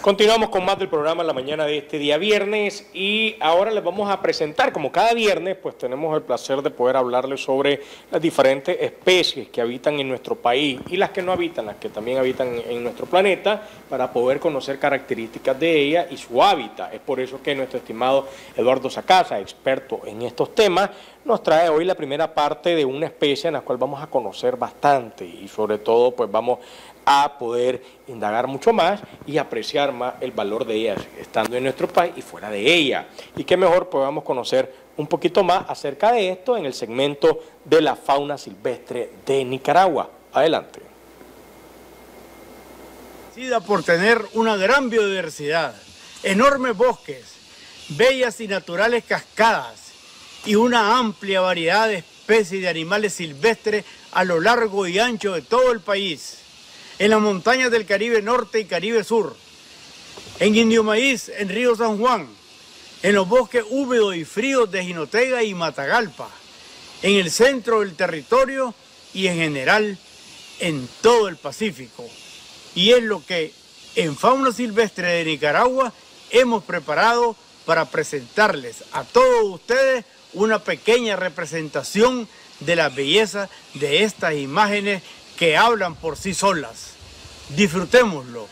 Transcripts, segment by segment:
Continuamos con más del programa en la mañana de este día viernes y ahora les vamos a presentar, como cada viernes, pues tenemos el placer de poder hablarles sobre las diferentes especies que habitan en nuestro país y las que no habitan, las que también habitan en nuestro planeta, para poder conocer características de ellas y su hábitat. Es por eso que nuestro estimado Eduardo Sacasa, experto en estos temas, nos trae hoy la primera parte de una especie en la cual vamos a conocer bastante y sobre todo pues vamos a poder indagar mucho más y apreciar más el valor de ellas, estando en nuestro país y fuera de ella. Y qué mejor podamos conocer un poquito más acerca de esto en el segmento de la fauna silvestre de Nicaragua. Adelante. Por tener una gran biodiversidad, enormes bosques, bellas y naturales cascadas y una amplia variedad de especies de animales silvestres a lo largo y ancho de todo el país en las montañas del Caribe Norte y Caribe Sur, en Indio Maíz, en Río San Juan, en los bosques húmedos y fríos de Jinotega y Matagalpa, en el centro del territorio y en general en todo el Pacífico. Y es lo que en Fauna Silvestre de Nicaragua hemos preparado para presentarles a todos ustedes una pequeña representación de la belleza de estas imágenes que hablan por sí solas. Disfrutémoslo.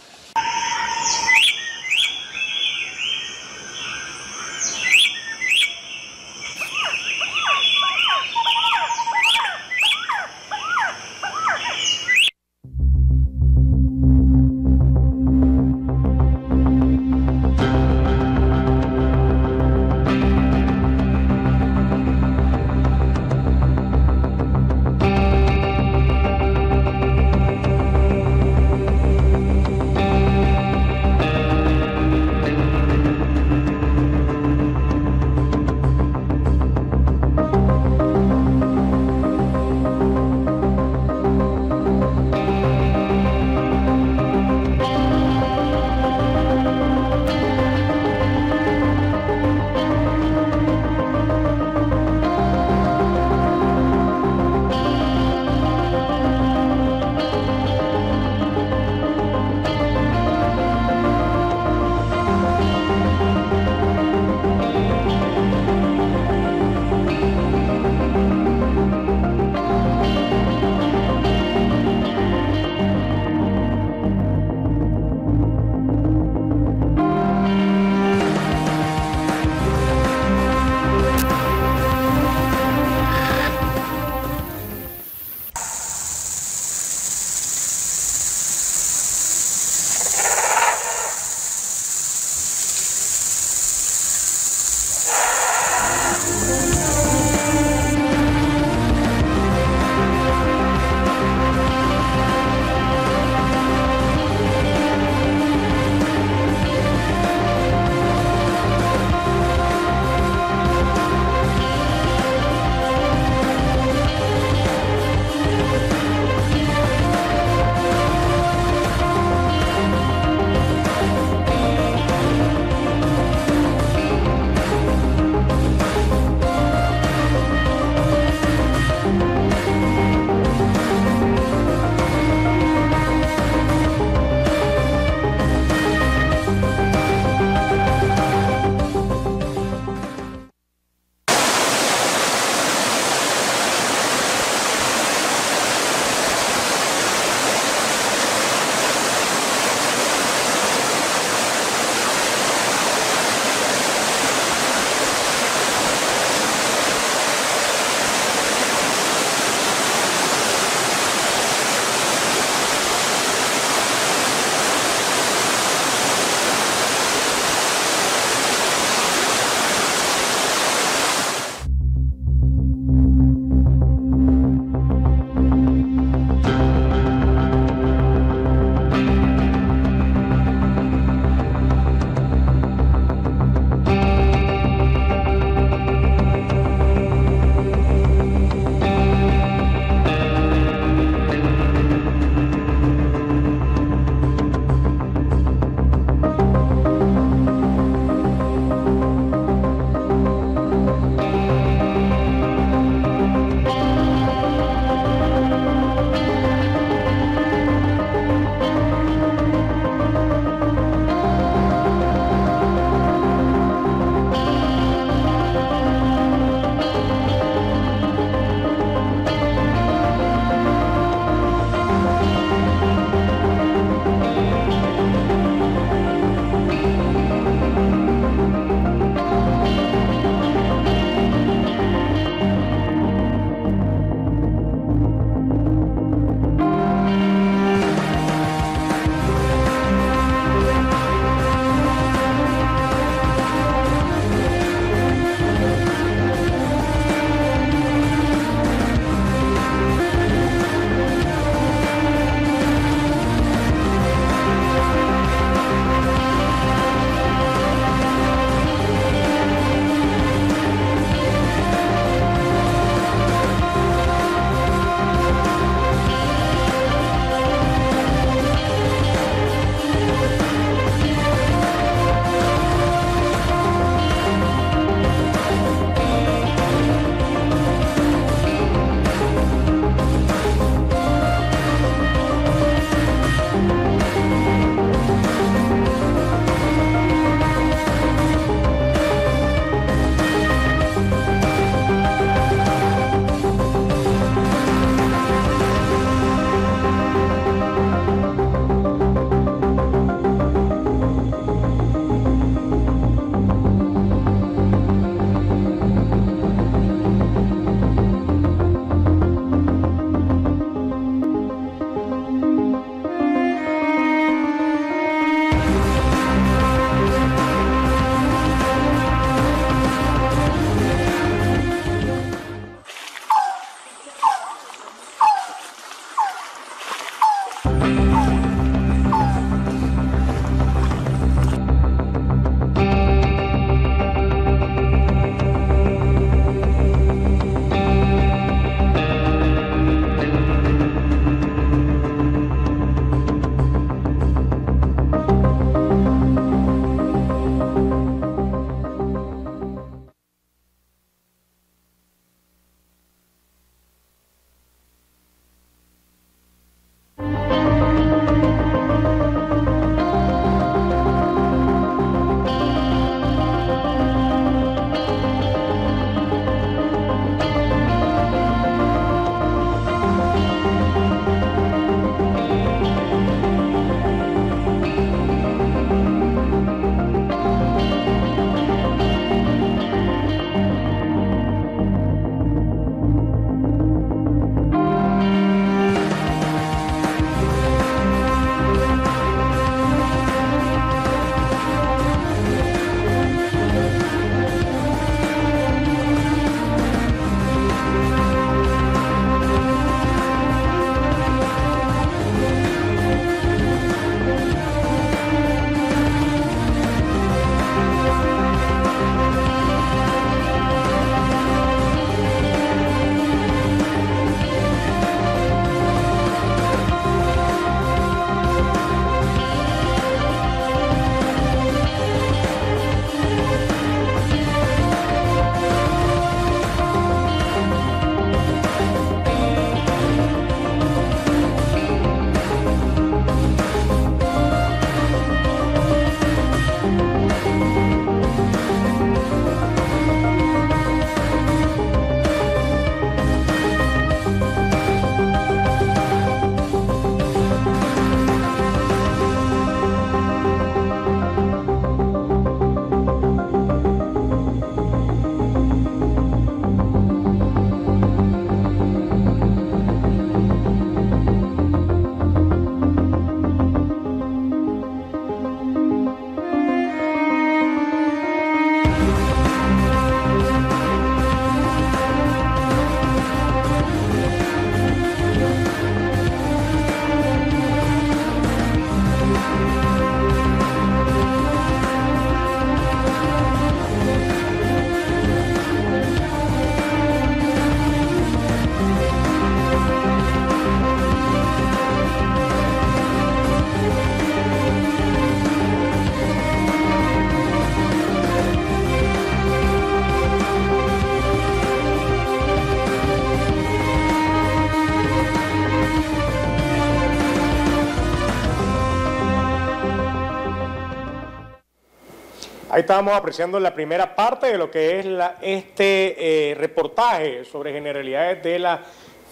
Ahí estábamos apreciando la primera parte de lo que es este eh, reportaje sobre generalidades de la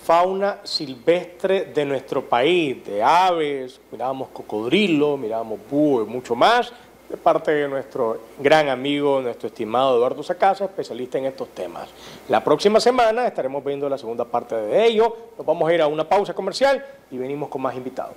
fauna silvestre de nuestro país, de aves, mirábamos cocodrilo, mirábamos búho y mucho más, de parte de nuestro gran amigo, nuestro estimado Eduardo Sacasa, especialista en estos temas. La próxima semana estaremos viendo la segunda parte de ello, nos vamos a ir a una pausa comercial y venimos con más invitados.